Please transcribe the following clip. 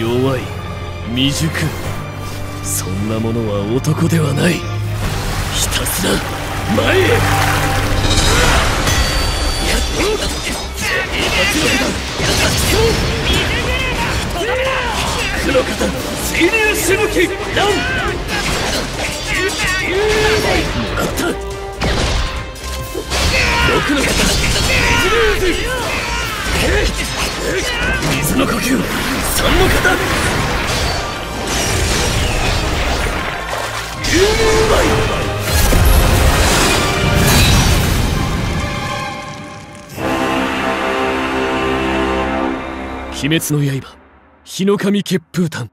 弱い未熟。そんなものは男ではない。ひたすら前へ。やっ黒方水流しぶきランもらった。六の方水流水の呼吸三の方鬼滅の刃日の神血風炭。